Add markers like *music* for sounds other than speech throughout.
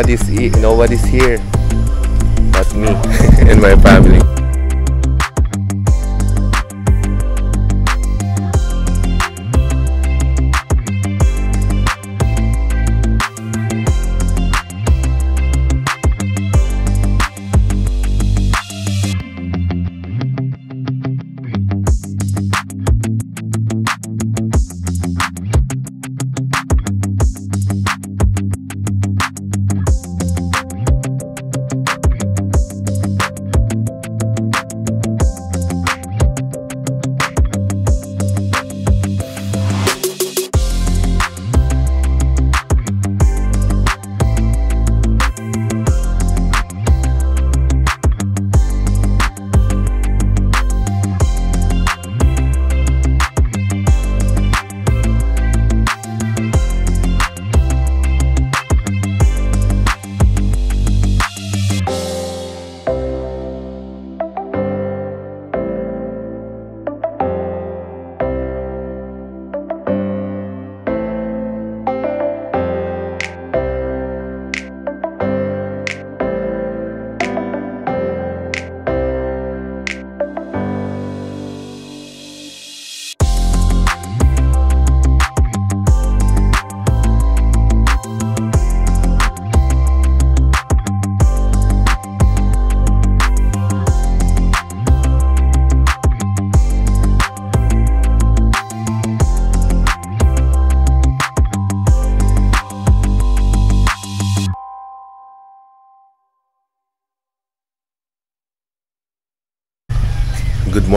nobody's nobody's here but me *laughs* and my family.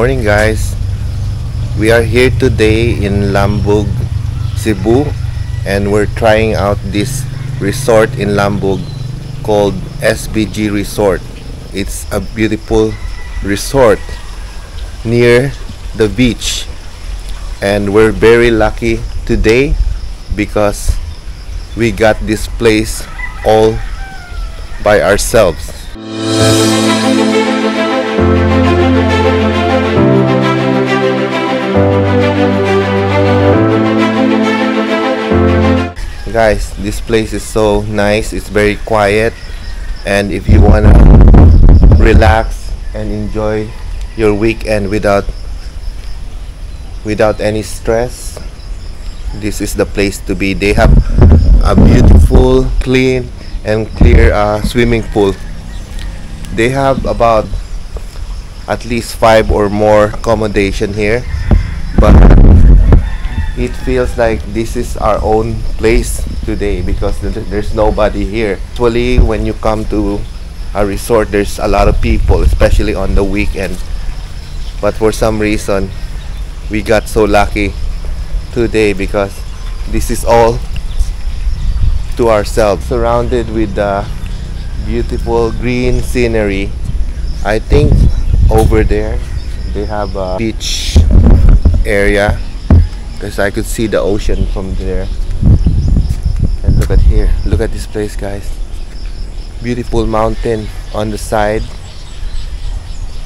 Morning guys. We are here today in Lambog, Cebu and we're trying out this resort in Lambog called SBG Resort. It's a beautiful resort near the beach and we're very lucky today because we got this place all by ourselves. Guys this place is so nice. It's very quiet. And if you wanna relax and enjoy your weekend without without any stress this is the place to be. They have a beautiful clean and clear uh, swimming pool. They have about at least five or more accommodation here but it feels like this is our own place today because th- there's nobody here. Usually, when you come to a resort, there's a lot of people, especially on the weekend. But for some reason, we got so lucky today because this is all to ourselves, surrounded with the beautiful green scenery. I think over there they have a beach area because I could see the ocean from there. And look at here, look at this place, guys. Beautiful mountain on the side,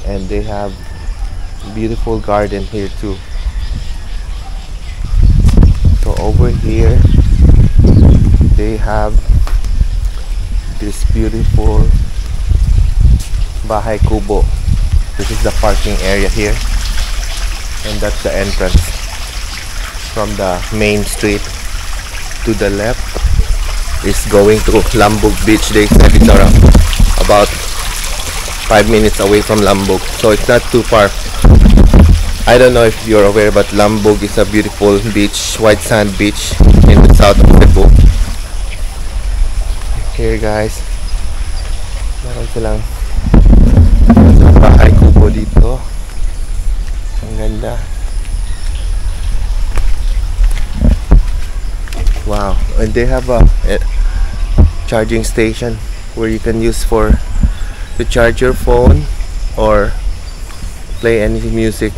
and they have beautiful garden here too. So over here, they have this beautiful Bahay Kubo. This is the parking area here, and that's the entrance from the main street to the left is going to Lambog Beach. They said it's around about five minutes away from Lambog, so it's not too far. I don't know if you're aware, but Lambog is a beautiful beach, white sand beach in the south of Cebu. Here guys, meron silang bahay kubo dito. Ang ganda. Wow, and they have a, a charging station where you can use for to charge your phone or play any music.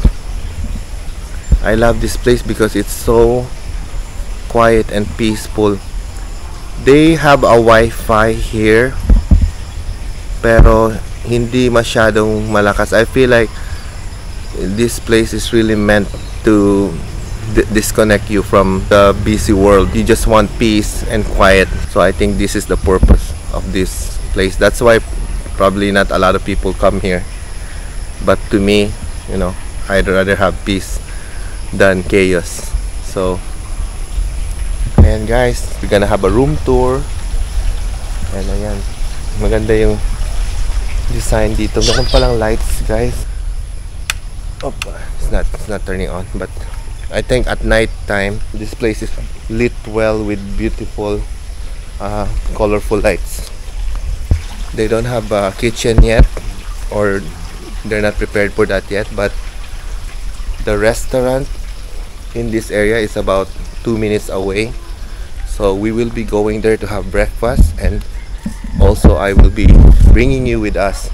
I love this place because it's so quiet and peaceful. They have a Wi-Fi here pero hindi masyadong malakas. I feel like this place is really meant to disconnect you from the busy world. You just want peace and quiet. So I think this is the purpose. of this place. That's why probably not a lot of people come here. But to me, you know, I'd rather have peace than chaos. So, and guys, we're gonna have a room tour. And ayan, maganda yung design dito. Meron palang lights, guys. Oh, it's not, it's not turning on, but I think at night time, this place is lit well with beautiful, uh, colorful lights. They don't have a kitchen yet, or they're not prepared for that yet, but the restaurant in this area is about two minutes away. So we will be going there to have breakfast and also I will be bringing you with us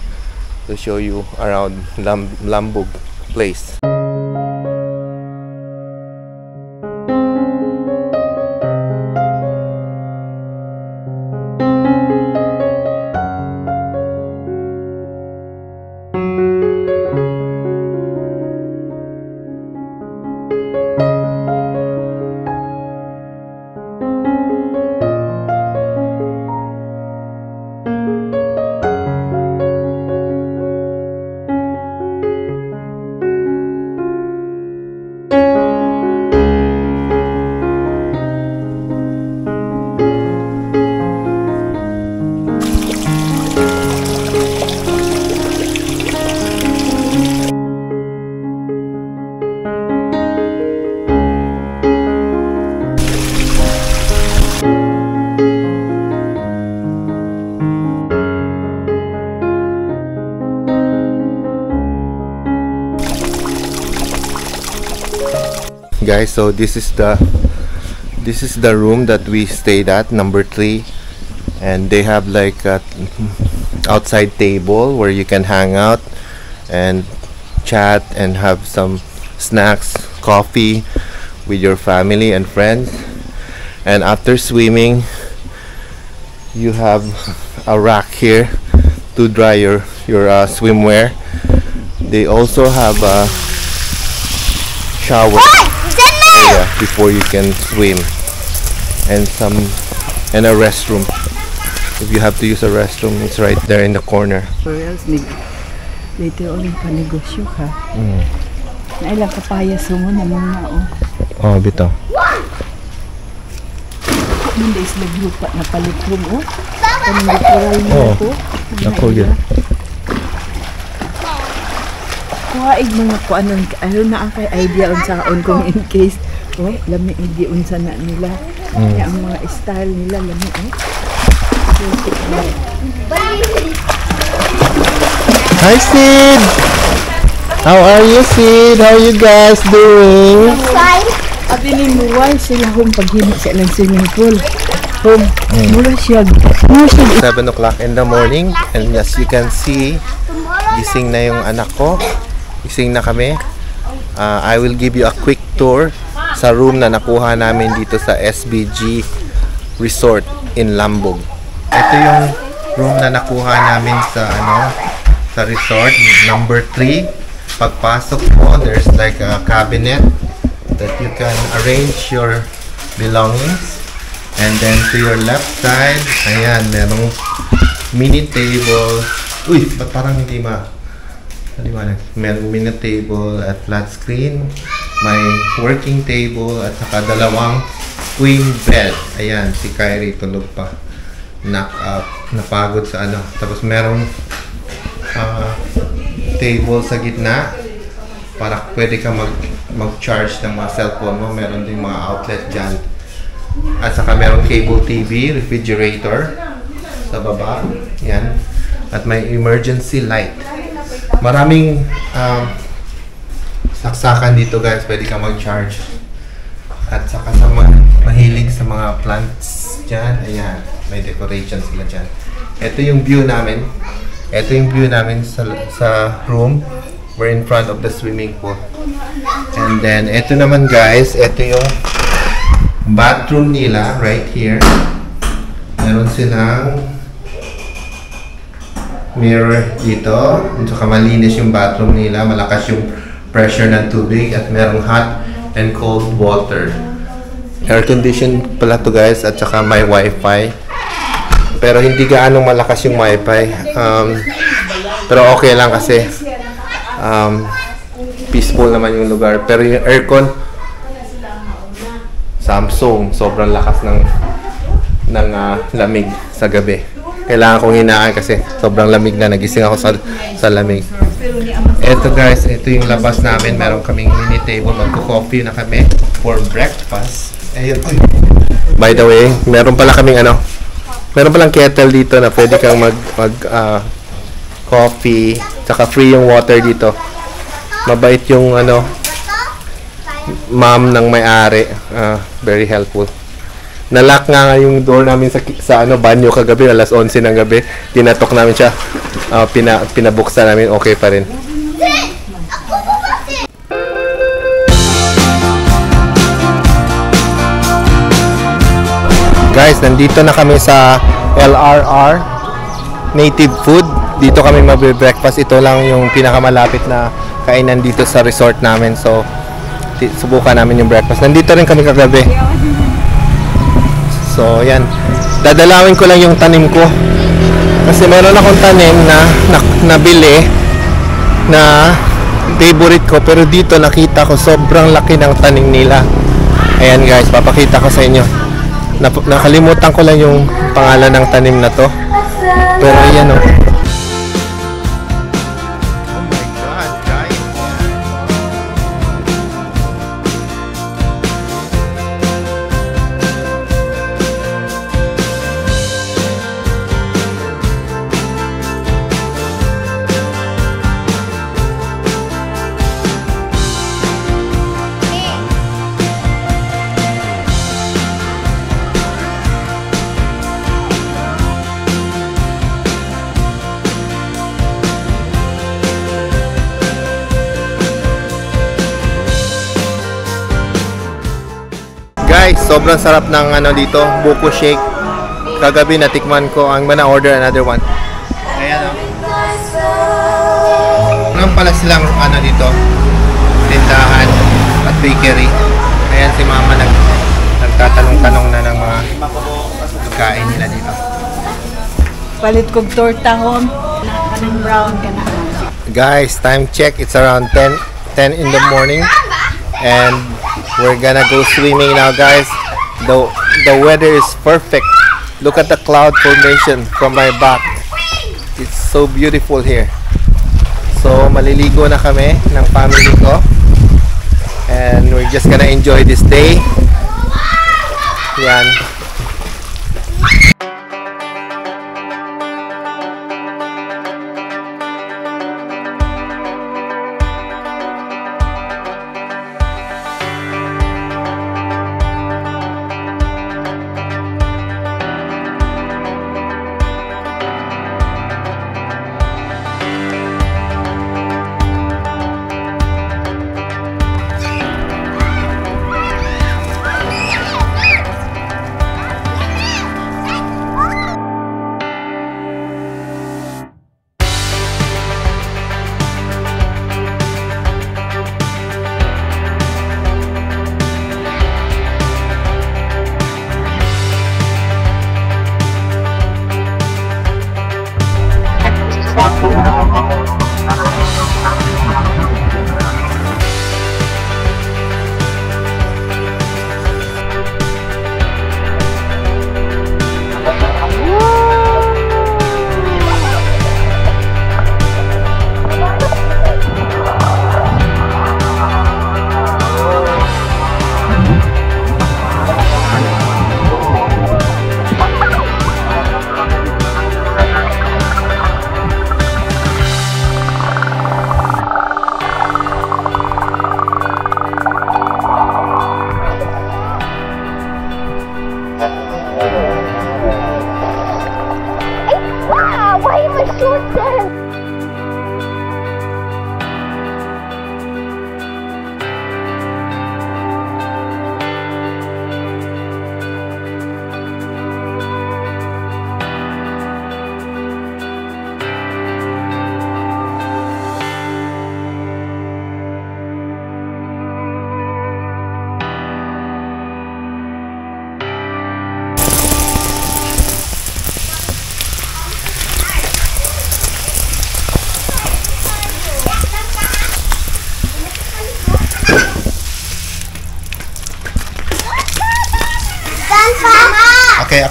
to show you around Lam- place. So this is the this is the room that we stayed at number three. And they have like a outside table where you can hang out and chat and have some snacks coffee with your family and friends. And after swimming you have a rack here to dry your your uh, swimwear. They also have a shower area before you can swim and some and a restroom if you have to use a restroom it's right there in the corner Or else, nag, later on yung panegosyo ka. Mm. Nailang kapayas mo na mga o. oh bito Hindi is naglupa na palitrom o. Anong literal mo Oo. ko. ako yun Kuhaig mga kuan ng ano na ang kay idea unsaon kung in case oh lami hindi unsa na nila. Mm. Kaya ang mga style nila lami oh. hi Sid how are you Sid how you guys doing Abi ni muway sila home paghimo sa ilang swimming pool. Home, Mm. mura siya. Mura siya 7 o'clock in the morning and as you can see gising na yung anak ko gising na kami Uh, I will give you a quick tour sa room na nakuha namin dito sa SBG Resort in Lambog ito yung room na nakuha namin sa ano sa resort number 3 pagpasok mo there's like a cabinet that you can arrange your belongings and then to your left side ayan merong mini table uy ba't parang hindi ma Maliwanag. Merong mini table at flat screen. May working table at saka dalawang queen bed. Ayan, si Kyrie tulog pa. Knock up. Napagod sa ano. Tapos merong ah, table sa gitna para pwede ka mag mag-charge ng mga cellphone mo. Meron din mga outlet dyan. At saka merong cable TV, refrigerator sa baba. Yan. At may emergency light. Maraming um, saksakan dito guys. Pwede ka mag-charge. At saka sa mga mahilig sa mga plants dyan. Ayan. May decoration sila dyan. Ito yung view namin. Ito yung view namin sa, sa room. We're in front of the swimming pool. And then, ito naman guys. Ito yung bathroom nila right here. Meron silang mirror dito. At saka malinis yung bathroom nila. Malakas yung pressure ng tubig at merong hot and cold water. Air condition pala to guys at saka may wifi. Pero hindi gaano malakas yung wifi. Um, pero okay lang kasi um, peaceful naman yung lugar. Pero yung aircon, Samsung, sobrang lakas ng ng ah, lamig sa gabi. Kailangan kong hinaan kasi sobrang lamig na. Nagising ako sa, sa lamig. Eto guys, ito yung labas namin. Meron kaming mini table. Magko-coffee na kami for breakfast. Ayun. Uy. By the way, meron pala kaming ano, meron palang kettle dito na pwede kang mag, mag ah, coffee, tsaka free yung water dito. Mabait yung ano, ma'am ng may-ari. Ah, very helpful. Nalock nga nga yung door namin sa, sa ano, banyo kagabi, alas 11 ng gabi. Tinatok namin siya. Ah, pina, pinabuksan namin, okay pa rin. Guys, nandito na kami sa LRR Native Food. Dito kami magbe-breakfast. Ito lang yung pinakamalapit na kainan dito sa resort namin. So, subukan namin yung breakfast. Nandito rin kami kagabi. So, yan. Dadalawin ko lang yung tanim ko. Kasi meron akong tanim na, na nabili na favorite ko. Pero dito nakita ko sobrang laki ng tanim nila. Ayan guys, papakita ko sa inyo. Nap- nakalimutan ko lang yung pangalan ng tanim na to. Pero ayan oh. Oh sobrang sarap ng ano dito, buko shake. Kagabi natikman ko, ang gonna order another one. Ayan o. Meron pala silang ano dito, tindahan at bakery. Ayan si mama nag, nagtatanong-tanong na ng mga pagkain nila dito. Palit kog tortahon. Kanang brown ka na. Guys, time check. It's around 10, 10 in the morning. And we're gonna go swimming now, guys. The, the weather is perfect. Look at the cloud formation from my back. It's so beautiful here. So, maliligo na kami ng family ko. And we're just gonna enjoy this day. Yan.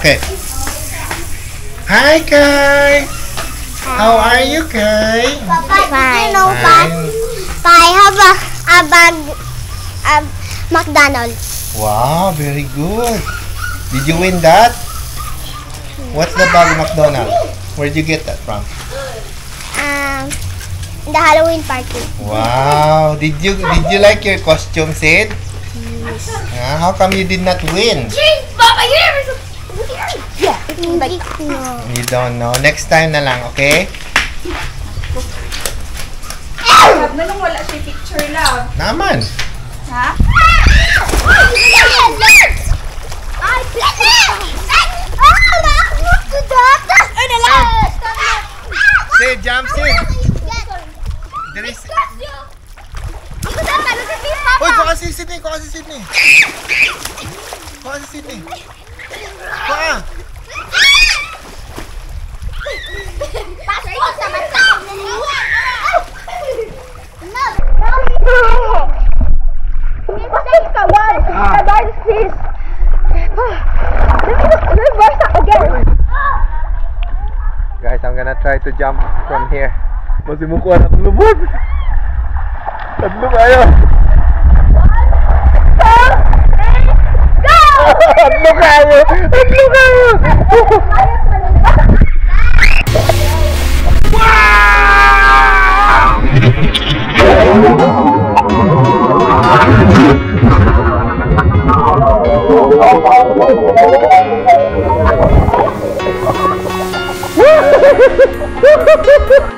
Okay. Hi, Kai. How are you, Kai? Papa, did you know Fine. I have a, a bag of McDonald's? Wow, very good. Did you win that? What's the bag McDonald? Where'd you get that from? Um, the Halloween party. Wow. Did you did you like your costume, Sid? Ah, how come you did not win? Yeah. Ko. You don't know. Next time na lang, okay? Love, nanong wala siya picture, love. Naman. Ha? Ay, lang? Sid, jump, Sid. There is... Uy, kuha si Sydney, kuha si Sydney. Kuha si Sydney. Kuha. Pasok sa mata. Mistake ka, one. The guard is Reverse again. Guys, I'm gonna try to jump from here. Masih mo kuha ng Ang luka mo! Ang luka mo! Ha ha ha ha!